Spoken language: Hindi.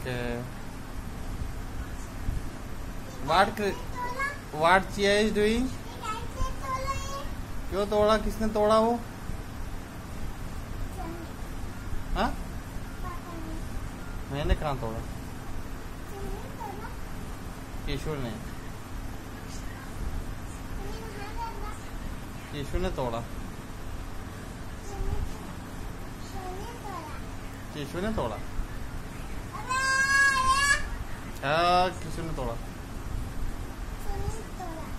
Okay. What what Chia is doing? क्यों तोड़ा? किसने तोड़ा वो? हाँ? मैंने कहा तोड़ा? तोला ने। ये कहाँ करना केशु ने तोड़ा। चने चने तोला केशु ने तोड़ा। 啊这兄弟了。